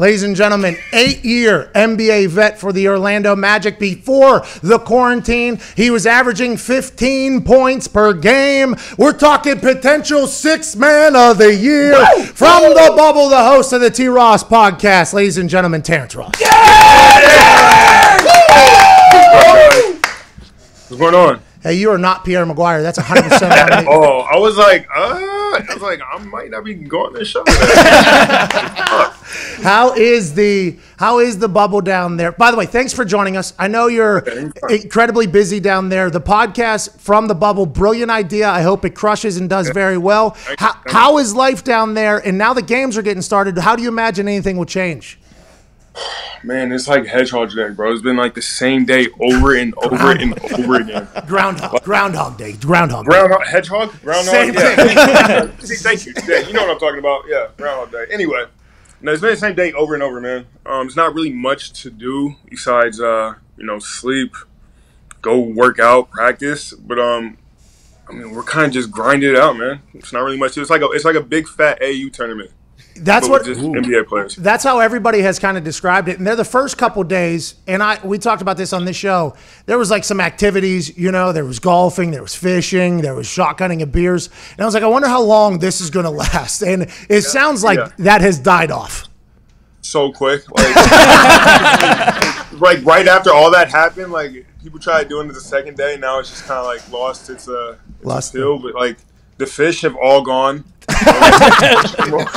Ladies and gentlemen, eight year NBA vet for the Orlando Magic. Before the quarantine, he was averaging 15 points per game. We're talking potential six man of the year. From the bubble, the host of the T Ross podcast, ladies and gentlemen, Terrence Ross. What's going on? Hey, you are not Pierre McGuire. That's 100% on me. Oh, I was like, uh, I was like, I might not be going to show. How is the how is the bubble down there? By the way, thanks for joining us. I know you're incredibly busy down there. The podcast from the bubble, brilliant idea. I hope it crushes and does very well. How, how is life down there? And now the games are getting started. How do you imagine anything will change? Man, it's like Hedgehog Day, bro. It's been like the same day over and over and over again. Groundhog, Groundhog Day, Groundhog. Day. Groundhog, Hedgehog, Groundhog. Same yeah. See, thank you. Yeah, you know what I'm talking about. Yeah, Groundhog Day. Anyway, no, it's been the same day over and over, man. Um, it's not really much to do besides, uh, you know, sleep, go work out, practice. But um, I mean, we're kind of just grinding it out, man. It's not really much. It's like a, it's like a big fat AAU tournament. That's what just NBA players. that's how everybody has kind of described it. And they're the first couple days, and I we talked about this on this show. There was like some activities, you know, there was golfing, there was fishing, there was shotgunning of beers, and I was like, I wonder how long this is going to last. And it sounds like Yeah. that has died off. so quick. Like, like right after all that happened, like people tried doing it the second day. Now it's just kind of like lost its uh its Lost appeal. But like the fish have all gone.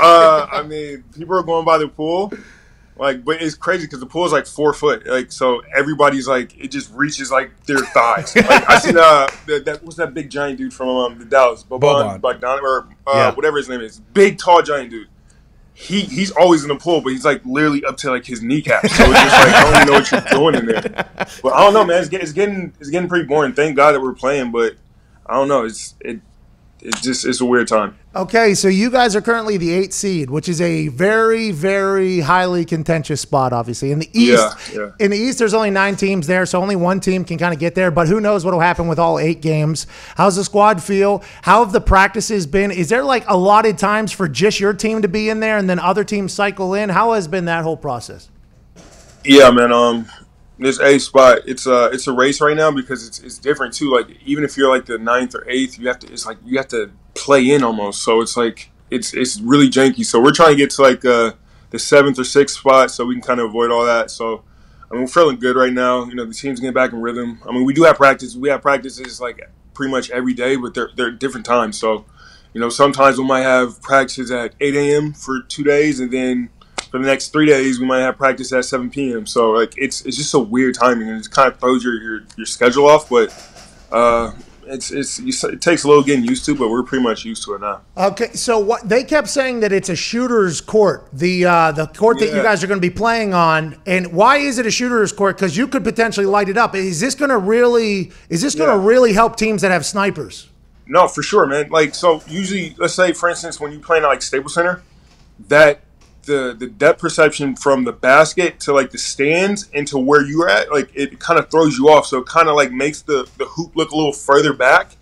uh, I mean, people are going by the pool. Like, but it's crazy because the pool is like four foot. Like, so everybody's like, it just reaches like their thighs. Like, I seen uh, the, that what's that big giant dude from um the Dallas, Boban, Boban. Bogdan, or uh, Yeah. whatever his name is, big tall giant dude he he's always in the pool, but he's like literally up to like his kneecap. So it's just like I don't even know what you're doing in there. But I don't know, man. It's, get, it's getting it's getting pretty boring. Thank God that we're playing, but I don't know. It's it it just it's a weird time. Okay, so you guys are currently the eight seed, which is a very, very highly contentious spot, obviously. In the East, Yeah, yeah. in the East, there's only nine teams there, so only one team can kind of get there. But who knows what will happen with all eight games? How's the squad feel? How have the practices been? Is there like allotted times for just your team to be in there, and then other teams cycle in? How has been that whole process? Yeah, man. Um, this A spot, it's a it's a race right now because it's it's different too. Like even if you're like the ninth or eighth, you have to. It's like you have to play in almost. So it's like it's it's really janky. So we're trying to get to like uh, the seventh or sixth spot so we can kind of avoid all that. So. I mean, we're feeling good right now. You know, the team's getting back in rhythm. I mean, we do have practice. We have practices like pretty much every day, but they're they're different times. So, you know, sometimes we might have practices at 8 a.m. for two days, and then for the next three days we might have practice at 7 p.m. So like it's it's just a weird timing, and it kind of throws your your, your schedule off. But uh, it's it's it takes a little getting used to, but we're pretty much used to it now. Okay, so what they kept saying that it's a shooter's court, the uh, the court that you guys are going to be playing on, and why is it a shooter's court? Because you could potentially light it up. Is this going to really? Is this going to Yeah. really help teams that have snipers? No, for sure, man. Like so, usually, let's say for instance, when you play at like Staples Center, that the the depth perception from the basket to like the stands and to where you're at, like it kind of throws you off. So it kind of like makes the the hoop look a little further back,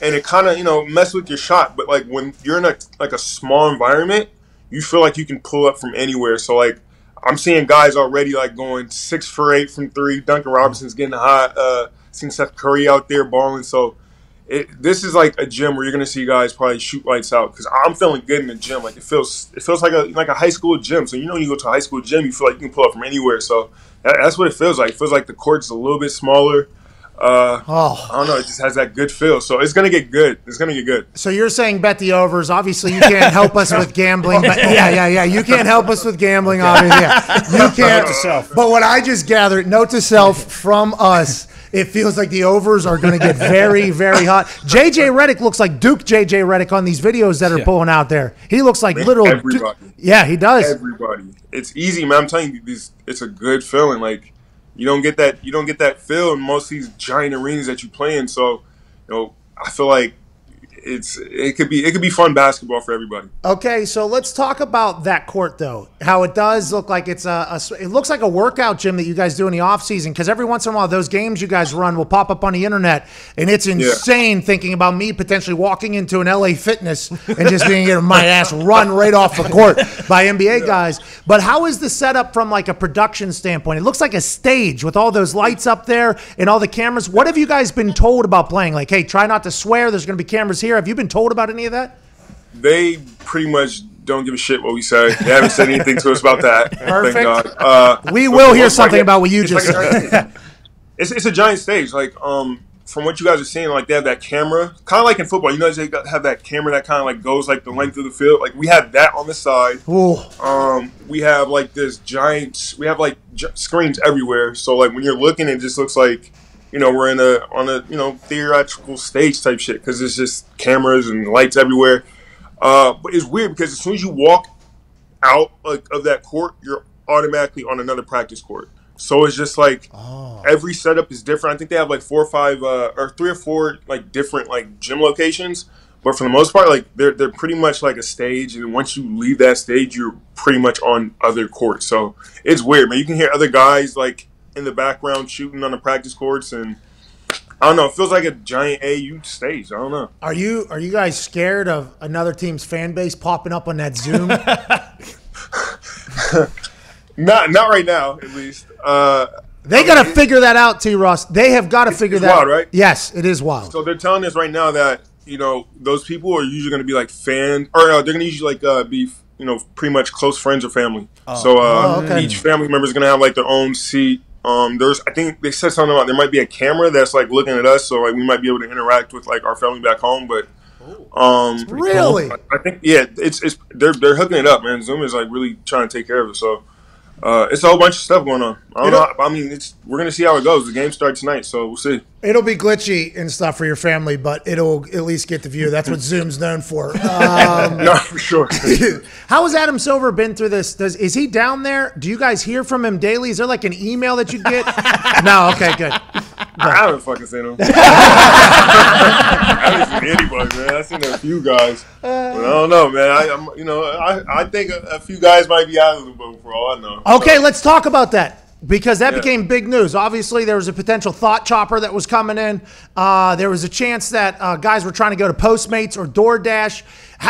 and it kind of you know mess with your shot. But like when you're in a like a small environment, you feel like you can pull up from anywhere. So like. I'm seeing guys already like going six for eight from three. Duncan Robinson's getting hot. Uh, seeing Seth Curry out there balling. So it, this is like a gym where you're gonna see guys probably shoot lights out because I'm feeling good in the gym. Like it feels, it feels like a like a high school gym. So you know, when you go to a high school gym, you feel like you can pull up from anywhere. So that, that's what it feels like. It feels like the court's a little bit smaller. Uh, Oh, I don't know. It just has that good feel. So it's gonna get good. It's gonna get good. so you're saying bet the overs? Obviously, you can't help us with gambling, but yeah, yeah, yeah, you can't help us with gambling. Obviously, yeah. you can't. to self. But what I just gathered, note to self from us. It feels like the overs are going to get very, very hot. JJ Redick looks like Duke JJ Redick on these videos that are Yeah. pulling out there. He looks like little. Duke- everybody. yeah, he does. Everybody, it's easy, man. I'm telling you, these it's a good feeling. Like you don't get that you don't get that feel in most of these giant arenas that you play in. So you know, I feel like it's it could be it could be fun basketball for everybody. Okay, so let's talk about that court though. How it does look like it's a, a it looks like a workout gym that you guys do in the off season because every once in a while those games you guys run will pop up on the internet and it's insane yeah. thinking about me potentially walking into an LA Fitness and just being getting my ass run right off the court by NBA yeah. guys. But how is the setup from like a production standpoint? It looks like a stage with all those lights up there and all the cameras. What have you guys been told about playing? Like, hey, try not to swear. There's going to be cameras here. Have you been told about any of that? They pretty much don't give a shit what we say. They haven't said anything to us about that. Perfect. Thank God. Uh, we will hear something like, about what you just like said. it's, it's a giant stage. Like, um, from what you guys are seeing, like they have that camera, kind of like in football. You know, they have that camera that kind of like goes like the length of the field. Like we have that on the side. Ooh. Um, we have like this giant. We have like j- screens everywhere. So like when you're looking, it just looks like you know we're in a on a you know theatrical stage type shit because it's just cameras and lights everywhere. Uh, but it's weird because as soon as you walk out like of that court, you're automatically on another practice court. So it's just like oh. every setup is different. I think they have like four or five uh, or three or four like different like gym locations. But for the most part, like they're they're pretty much like a stage, and once you leave that stage, you're pretty much on other courts. So it's weird, man. You can hear other guys like in the background shooting on the practice courts, and I don't know. It feels like a giant AAU stage. I don't know. Are you are you guys scared of another team's fan base popping up on that Zoom? not not right now, at least. Uh, they got to figure that out, T. Ross. They have got to figure that. Wild, right? Yes, it is wild. So they're telling us right now that you know those people are usually going to be like fan, or uh, they're going to usually like uh, be you know pretty much close friends or family. Oh. So uh, oh, okay. each family member is going to have like their own seat um, there's, I think they said something about there might be a camera that's like looking at us, so like we might be able to interact with like our family back home. But um, really, cool. I, I, think yeah, it's it's they're they're hooking it up, man. Zoom is like really trying to take care of it. So uh, it's a whole bunch of stuff going on. I don't know. I mean, it's we're gonna see how it goes. The game starts tonight, so we'll see. It'll be glitchy and stuff for your family, but it'll at least get the view. That's what Zoom's known for. Um, no, for sure. how has Adam Silver been through this? Does is he down there? Do you guys hear from him daily? Is there like an email that you get? no. Okay. Good. I haven't fucking seen him. I haven't seen anybody, man. I've seen a few guys, but I don't know, man. I, am you know, I, I think a, a, few guys might be out of the boat for all I know. Okay, so. let's talk about that because that yeah. became big news. Obviously, there was a potential thought chopper that was coming in. Uh, there was a chance that uh, guys were trying to go to Postmates or DoorDash.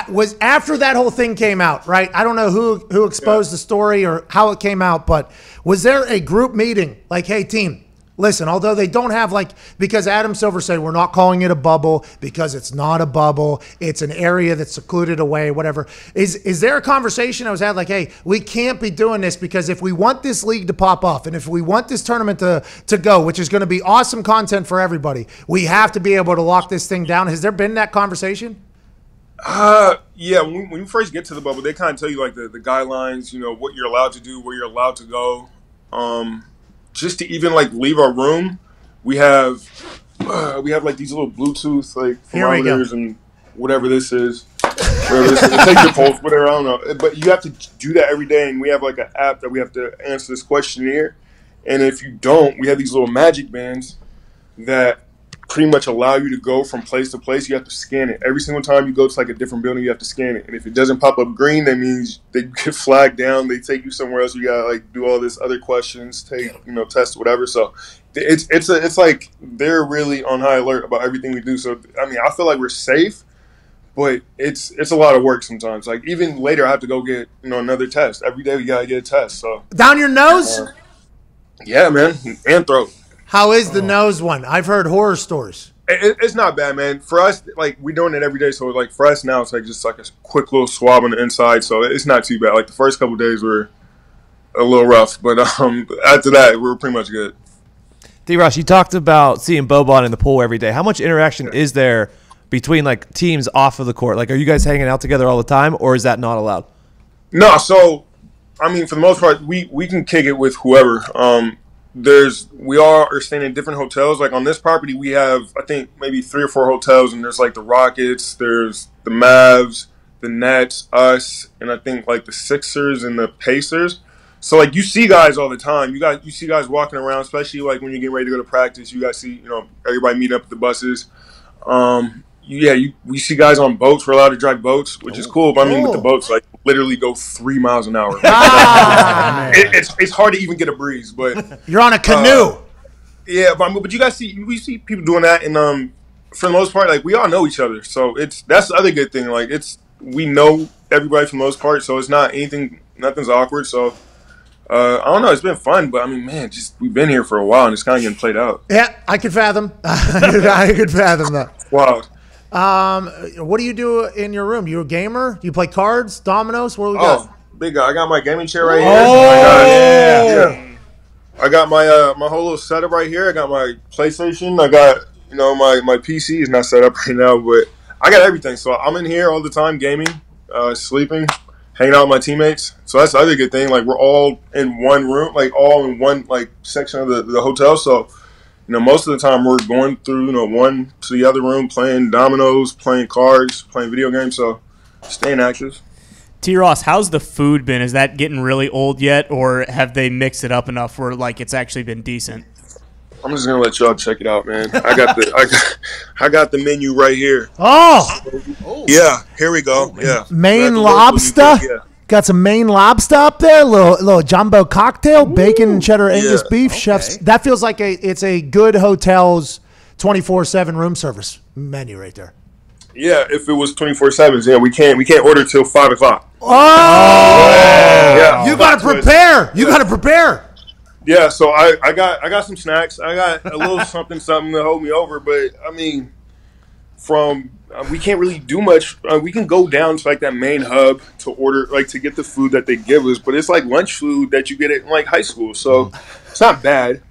Was after that whole thing came out, right? I don't know who who exposed yeah. the story or how it came out, but was there a group meeting like, "Hey, team, Listen, although they don't have like, because Adam Silver said we're not calling it a bubble because it's not a bubble. It's an area that's secluded away, whatever. Is is there a conversation I was had like, hey, we can't be doing this because if we want this league to pop off and if we want this tournament to, to go, which is going to be awesome content for everybody, we have to be able to lock this thing down. Has there been that conversation? Uh, yeah. When, when you first get to the bubble, they kind of tell you like the, the guidelines, you know, what you're allowed to do, where you're allowed to go. Um, just to even like leave our room, we have uh, we have like these little Bluetooth like thermometers and whatever this is. Whatever this is. Take your pulse, whatever. I don't know. But you have to do that every day, and we have like an app that we have to answer this questionnaire. And if you don't, we have these little magic bands that pretty much allow you to go from place to place. You have to scan it every single time you go to like a different building. You have to scan it, and if it doesn't pop up green, that means they get flagged down. They take you somewhere else. You gotta like do all this other questions, take you know test whatever. So it's it's a, it's like they're really on high alert about everything we do. So I mean, I feel like we're safe. But it's it's a lot of work sometimes. Like even later, I have to go get you know another test. Every day we gotta get a test. So down your nose. Uh, yeah, man, and throat. How is the oh. nose one? I've heard horror stories. It, it's not bad, man. For us, like we're doing it every day, so like for us now, it's like just like a quick little swab on the inside, so it's not too bad. Like the first couple days were a little rough, but um, after that, we are pretty much good. T. Ross, you talked about seeing Boban in the pool every day. How much interaction yeah. is there between like teams off of the court? Like, are you guys hanging out together all the time, or is that not allowed? No, so I mean, for the most part, we we can kick it with whoever. Um, there's we all are staying in different hotels. Like on this property, we have I think maybe three or four hotels, and there's like the Rockets, there's the Mavs, the Nets, us, and I think like the Sixers and the Pacers. So like you see guys all the time. You got you see guys walking around, especially like when you're getting ready to go to practice. You guys see you know everybody meet up at the buses. Um, yeah, you we see guys on boats. We're allowed to drive boats, which is cool. But I mean, with the boats, like literally go three miles an hour. Ah, It- it's it's hard to even get a breeze, but you're on a canoe. yeah, but, but you guys see we see people doing that, and um, for the most part, like we all know each other, so it's that's the other good thing. Like it's we know everybody for the most part, so it's not anything, nothing's awkward. So uh, I don't know, it's been fun, but I mean, man, just we've been here for a while, and it's kind of getting played out. yeah, I could fathom. I could fathom that. Wow. Um, what do you do in your room? You a gamer? Do you play cards, dominoes? What do we got? Oh, big guy! I got my gaming chair right here. Oh, I got, yeah. yeah. I got my uh, my whole little setup right here. I got my PlayStation. I got you know my my PC is not set up right now, but I got everything. So I'm in here all the time, gaming, uh, sleeping, hanging out with my teammates. So that's the other good thing. Like we're all in one room, like all in one like section of the, the hotel. So you know most of the time we're going through you know one to the other room, playing dominoes, playing cards, playing video games. So staying active. T Ross, how's the food been? Is that getting really old yet, or have they mixed it up enough where like it's actually been decent? I'm just gonna let y'all check it out, man. I got the I got, I got the menu right here. Oh, Yeah, here we go. Yeah, Maine Got the local lobster. Yeah, Got some Maine lobster up there. Little little jumbo cocktail, bacon and cheddar Angus Yeah. beef. Chefs. That feels like a it's a good hotel's twenty four seven room service menu right there. yeah. If it was 24 sevens, yeah, we can't we can't order till five o'clock. Oh, Yeah, you got to prepare. You got to prepare. Yeah, so I, I got I got some snacks. I got a little something something to hold me over, but I mean, from uh, we can't really do much. Uh, we can go down to like that main hub to order like to get the food that they give us, but it's like lunch food that you get at like high school, so it's not bad.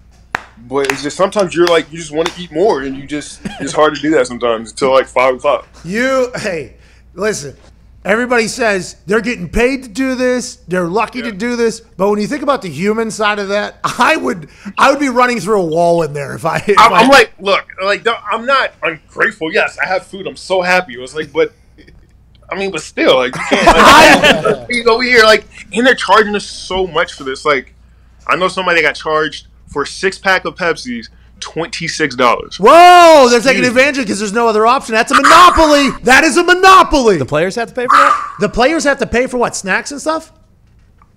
But it's just sometimes you're like you just want to eat more, and you just it's hard to do that sometimes until like five o'clock. You hey, listen. Everybody says they're getting paid to do this. They're lucky to do this. But when you think about the human side of that, I would I would be running through a wall in there if I. If I'm, I I'm like, look, like I'm not ungrateful. Yes, I have food. I'm so happy. It was like, but I mean, but still, like you can't. Like, go here, like, and they're charging us so much for this. Like, I know somebody got charged for a six pack of Pepsis, twenty six dollars. Whoa, they're taking advantage because there's no other option. That's a monopoly. That is a monopoly. The players have to pay for that. The players have to pay for what? Snacks and stuff?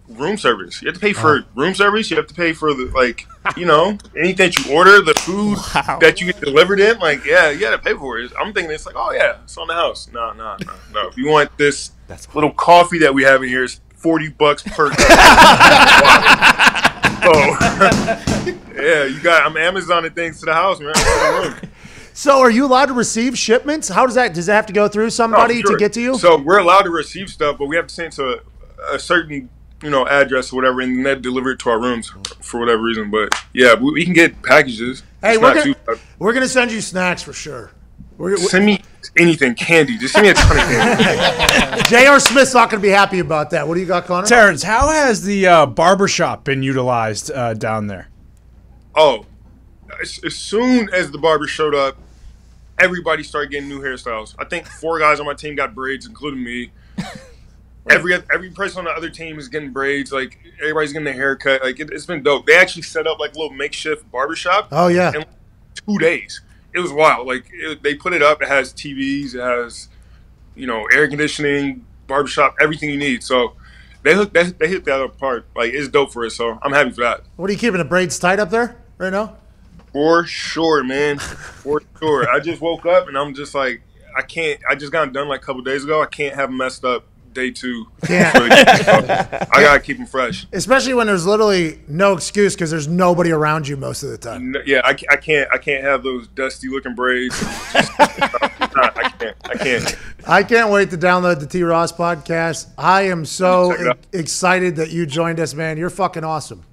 Room service. You have to pay for oh. room service. You have to pay for the like, you know, anything that you order, the food Wow. that you get delivered in. Like, yeah, you got to pay for it. I'm thinking it's like, oh yeah, it's on the house. No, no, no, no. If you want this little coffee that we have in here, is forty bucks per cup. so, yeah, you got. I'm Amazoning things to the house, man. To the room. So are you allowed to receive shipments? How does that does that have to go through Oh, somebody sure. to get to you? So we're allowed to receive stuff, but we have to send to a, a certain, you know, address or whatever, and then deliver it to our rooms for whatever reason. But yeah, we, we can get packages. hey, It's we're gonna, we're gonna send you snacks for sure. We're, send me anything, candy. Just send me a ton of candy. J.R. Smith's not gonna be happy about that. What do you got, Connor? Terrence, how has the uh, barbershop been utilized uh, down there? Oh, as, as soon as the barber showed up, everybody started getting new hairstyles. I think four guys on my team got braids, including me. Every every person on the other team is getting braids. Like everybody's getting a haircut. Like it, it's been dope. They actually set up like a little makeshift barbershop. Oh yeah. in two days. It was wild. Like it, they put it up. It has TVs. It has you know air conditioning, barbershop, everything you need. So they hook they, they hit other part. Like it's dope for us. So I'm happy for that. What are you keeping the braids tight up there right now? For sure, man. For sure. I just woke up and I'm just like, I can't. I just got done like a couple days ago. I can't have messed up day two. Yeah. I gotta keep them fresh. Especially when there's literally no excuse because there's nobody around you most of the time. N- Yeah, I, I can't. I can't have those dusty looking braids. I can't. I can't. I can't wait to download the T Ross podcast. I am so Check it out. e- excited that you joined us, man. You're fucking awesome.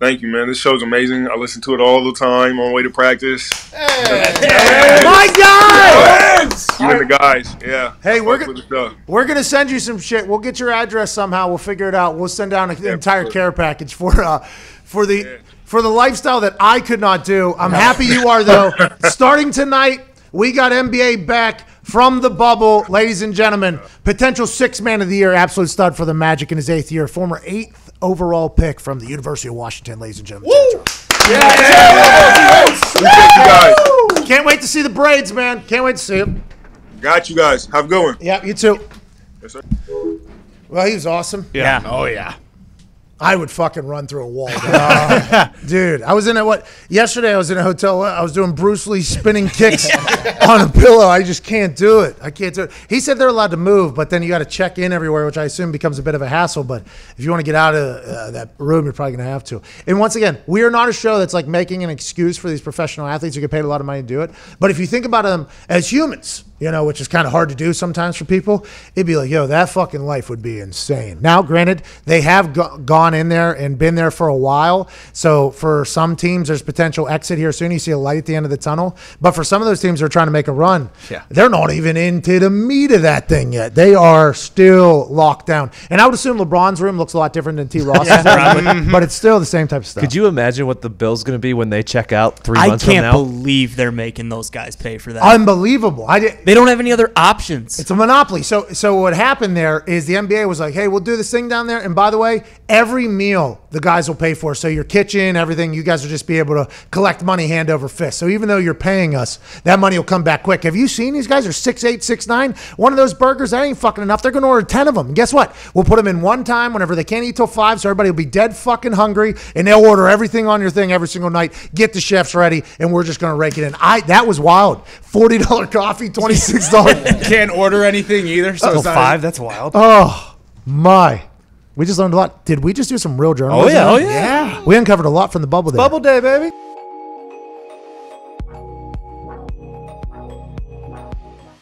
Thank you, man. This show's amazing. I listen to it all the time on the way to practice. My guy! You and the guys. Yeah. Hey, we're Fuck go- with the show. We're gonna send you some shit. We'll get your address somehow. We'll figure it out. We'll send down an entire sure. care package for uh for the for the lifestyle that I could not do. I'm happy you are though. Starting tonight, we got NBA back from the bubble, ladies and gentlemen. Potential six man of the year, absolute stud for the Magic in his eighth year. Former eighth overall pick from the University of Washington, ladies and gentlemen. Appreciate you guys. Can't wait to see the braids, man. Can't wait to see them. Got you guys. Have a good one. Yeah, you too. Yes, sir. Well, he was awesome. Yeah. Oh yeah. I would fucking run through a wall. Uh, dude, I was in a what? Yesterday I was in a hotel. I was doing Bruce Lee spinning kicks on a pillow. I just can't do it. I can't do it. He said they're allowed to move, but then you got to check in everywhere, which I assume becomes a bit of a hassle. But if you want to get out of uh, that room, you're probably going to have to. And once again, we are not a show that's like making an excuse for these professional athletes who get paid a lot of money to do it. But if you think about them as humans, you know, which is kind of hard to do sometimes for people, it'd be like, yo, that fucking life would be insane. Now, granted, they have go- gone in there and been there for a while. So for some teams, there's potential exit here soon. You see a light at the end of the tunnel. But for some of those teams are trying to make a run, Yeah. they're not even into the meat of that thing yet. They are still locked down. And I would assume LeBron's room looks a lot different than T. Ross's, room, but, mm-hmm. but it's still the same type of stuff. Could you imagine what the bill's going to be when they check out three I months from now? I can't believe they're making those guys pay for that. Unbelievable. I did. they don't have any other options. It's a monopoly. So so what happened there is the NBA was like, hey, we'll do this thing down there. And by the way, every meal the guys will pay for. So your kitchen, everything, you guys will just be able to collect money hand over fist. So even though you're paying us, that money will come back quick. Have you seen these guys They're six eight, six nine? One of those burgers, that ain't fucking enough. They're gonna order ten of them. And guess what? We'll put them in one time whenever they can't eat till five, so everybody will be dead fucking hungry, and they'll order everything on your thing every single night. Get the chefs ready, and we're just gonna rake it in. I that was wild. Forty dollar coffee, twenty six dollar. Can't order anything either. So Till it's not- five? That's wild. Oh my. We just learned a lot. Did we just do some real journalism? Oh, oh yeah, oh, yeah. We uncovered a lot from the bubble there. Bubble day, baby.